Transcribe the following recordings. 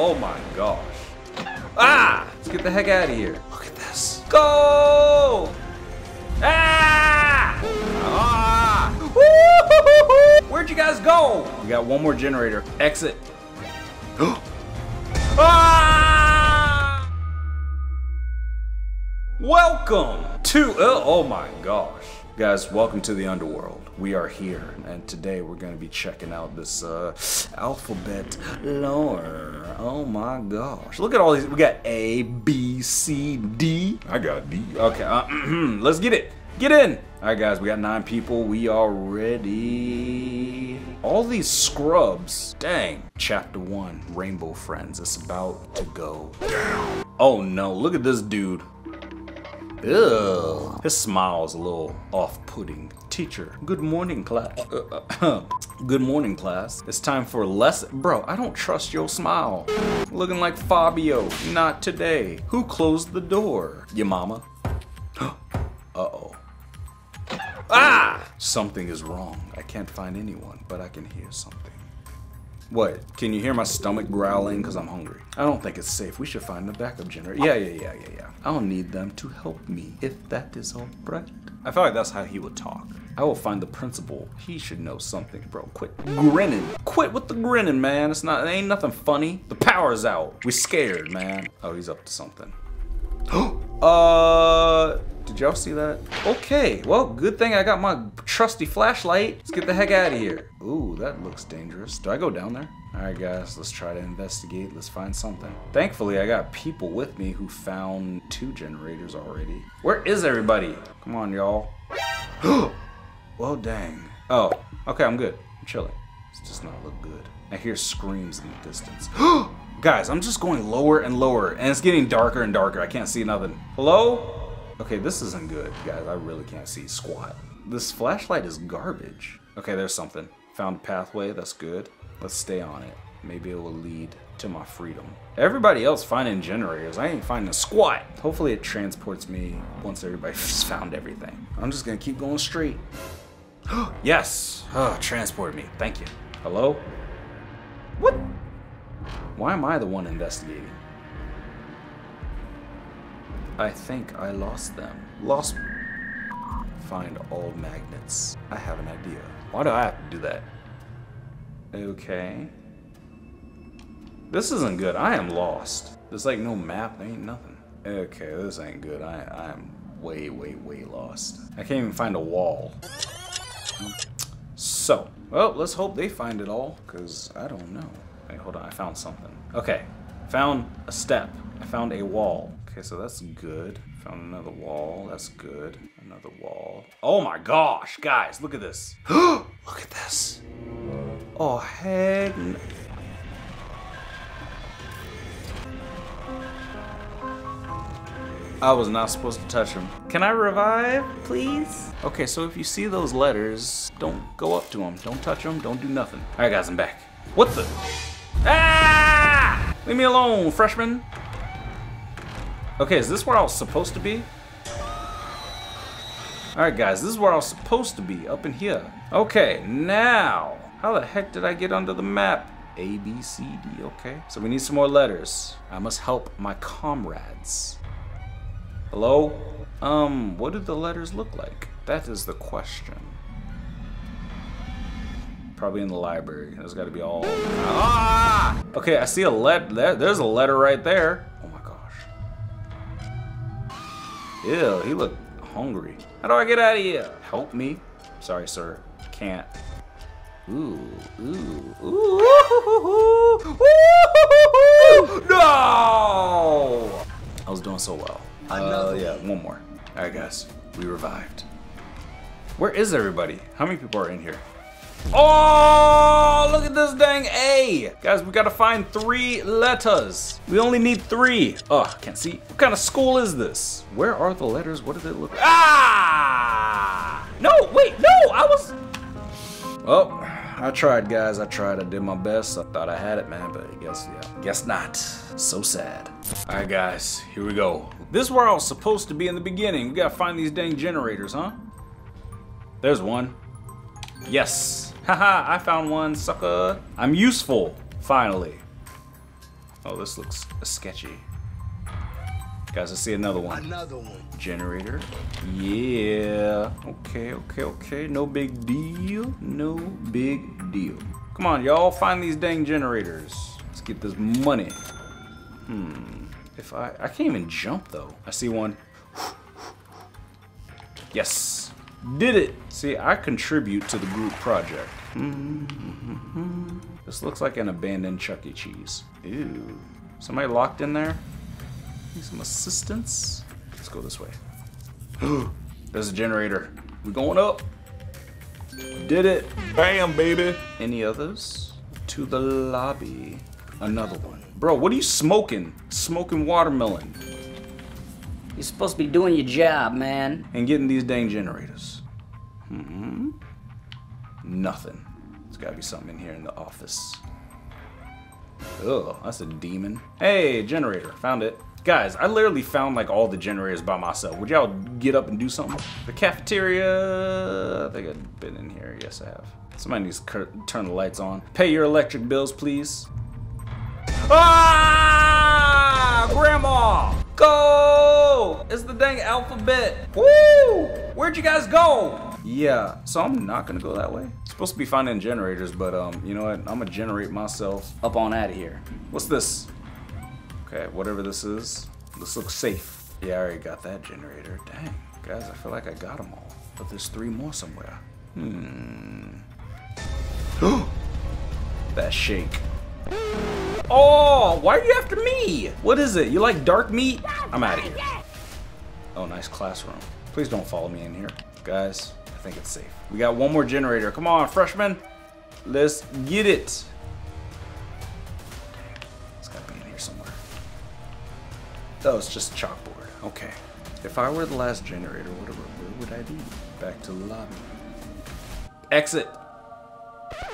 Oh my gosh. Ah! Let's get the heck out of here. Look at this. Go! Ah! Ah! Where'd you guys go? We got one more generator. Exit. ah! Welcome to, oh, oh my gosh. Guys, welcome to the underworld. We are here, and today we're gonna be checking out this uh, alphabet lore. Oh my gosh. Look at all these. We got A, B, C, D. I got D. Okay, uh, let's get it. Get in. All right, guys, we got nine people. We are ready. All these scrubs. Dang. Chapter one, Rainbow Friends. It's about to go down. Oh no, look at this dude. Ugh. His smile is a little off-putting. Teacher, good morning, class. Uh, uh, good morning, class. It's time for lesson. Bro, I don't trust your smile. Looking like Fabio. Not today. Who closed the door? Your mama? Uh-oh. Ah! Something is wrong. I can't find anyone, but I can hear something. What? Can you hear my stomach growling because I'm hungry? I don't think it's safe. We should find a backup generator. Yeah, yeah, yeah, yeah, yeah. I'll need them to help me, if that is all right. I feel like that's how he would talk. I will find the principal. He should know something, bro. Quit grinning. Quit with the grinning, man. It's not, it ain't nothing funny. The power's out. We scared, man. Oh, he's up to something. uh, did y'all see that? Okay, well, good thing I got my trusty flashlight. Let's get the heck out of here. Ooh, that looks dangerous. Do I go down there? All right, guys, let's try to investigate. Let's find something. Thankfully, I got people with me who found two generators already. Where is everybody? Come on, y'all. well, dang. Oh, okay, I'm good. I'm chilling. This does not look good. I hear screams in the distance. Guys, I'm just going lower and lower, and it's getting darker and darker. I can't see nothing. Hello? Okay, this isn't good, guys. I really can't see squat. This flashlight is garbage. Okay, there's something. Found a pathway, that's good. Let's stay on it. Maybe it will lead to my freedom. Everybody else finding generators. I ain't finding a squat. Hopefully it transports me once everybody's found everything. I'm just gonna keep going straight. yes! Oh, transport me. Thank you. Hello? What? Why am I the one investigating? I think I lost them. Lost. Find all magnets. I have an idea. Why do I have to do that? Okay. This isn't good. I am lost. There's like no map. There ain't nothing. Okay, this ain't good. I, I am way, way, way lost. I can't even find a wall. So, well, let's hope they find it all, because I don't know. Wait, hold on. I found something. Okay, found a step. I found a wall. Okay, so that's good. Found another wall. That's good. Another wall. Oh my gosh, guys, look at this. look at this. Oh, heck. I was not supposed to touch him. Can I revive, please? Okay, so if you see those letters, don't go up to them. Don't touch them. Don't do nothing. All right, guys, I'm back. What the? Ah! Leave me alone, freshman. Okay, is this where I was supposed to be? Alright guys, this is where I was supposed to be, up in here. Okay, now, how the heck did I get under the map? A, B, C, D, okay. So we need some more letters. I must help my comrades. Hello? Um, what do the letters look like? That is the question. Probably in the library. There's gotta be all... Ah! Okay, I see a letter. There's a letter right there. Ew, he looked hungry. How do I get out of here? Help me? Sorry, sir. Can't. Ooh, ooh, ooh, ooh, ooh, no! I was doing so well. Uh, yeah, one more. All right, guys, we revived. Where is everybody? How many people are in here? Oh, look at this dang A. Guys, we gotta find three letters. We only need three. Oh, can't see. What kind of school is this? Where are the letters? What do they look like? Ah! No, wait, no, I was... Well, I tried, guys. I tried. I did my best. I thought I had it, man, but I guess, yeah, guess not. So sad. All right, guys, here we go. This is where I was supposed to be in the beginning. We gotta find these dang generators, huh? There's one. Yes. Haha, I found one, sucker. I'm useful, finally. Oh, this looks sketchy. Guys, I see another one. Another one. Generator. Yeah. Okay, okay, okay. No big deal. No big deal. Come on, y'all. Find these dang generators. Let's get this money. Hmm. If I... I can't even jump, though. I see one. Yes. Did it. See, I contribute to the group project. This looks like an abandoned Chuck E. Cheese. Ew. Somebody locked in there? Need some assistance? Let's go this way. There's a generator. We going up. Did it. Bam, baby. Any others? To the lobby. Another one. Bro, what are you smoking? Smoking watermelon. You're supposed to be doing your job, man. And getting these dang generators. Hmm. Nothing. There's gotta be something in here in the office. Oh, that's a demon. Hey, generator. Found it. Guys, I literally found like all the generators by myself. Would y'all get up and do something? The cafeteria. I think I've been in here. Yes, I have. Somebody needs to turn the lights on. Pay your electric bills, please. Ah! Grandma! Go! It's the dang alphabet. Woo! Where'd you guys go? Yeah, so I'm not gonna go that way. Supposed to be finding generators, but um, you know what? I'm gonna generate myself up on out of here. What's this? Okay, whatever this is. This looks safe. Yeah, I already got that generator. Dang, guys, I feel like I got them all. But there's three more somewhere. Hmm. that shake. Oh, why are you after me? What is it? You like dark meat? I'm out of here. Oh, nice classroom. Please don't follow me in here. Guys, I think it's safe. We got one more generator. Come on, freshman. Let's get it. It's gotta be in here somewhere. Oh, it's just a chalkboard. Okay. If I were the last generator, whatever, where would I be? Back to the lobby. Exit.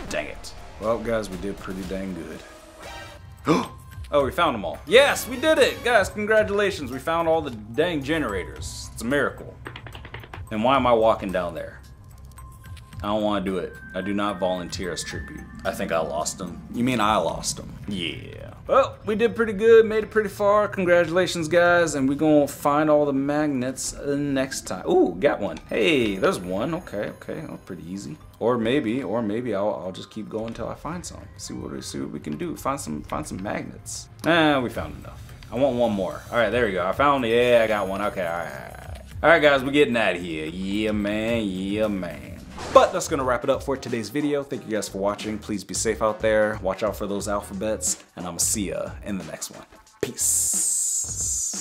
Dang it. Well, guys, we did pretty dang good. oh, we found them all. Yes, we did it! Guys, congratulations. We found all the dang generators. It's a miracle. And why am I walking down there? I don't want to do it. I do not volunteer as tribute. I think I lost them. You mean I lost them? Yeah. Well, we did pretty good, made it pretty far. Congratulations, guys. And we're going to find all the magnets uh, next time. Ooh, got one. Hey, there's one. Okay, okay. That's pretty easy. Or maybe, or maybe I'll, I'll just keep going until I find some. See what, we, see what we can do. Find some, find some magnets. Ah, we found enough. I want one more. All right, there we go. I found, yeah, I got one. Okay, all right. All right, Alright guys, we're getting out of here. Yeah man, yeah man. But that's gonna wrap it up for today's video. Thank you guys for watching. Please be safe out there. Watch out for those alphabets. And I'ma see ya in the next one. Peace.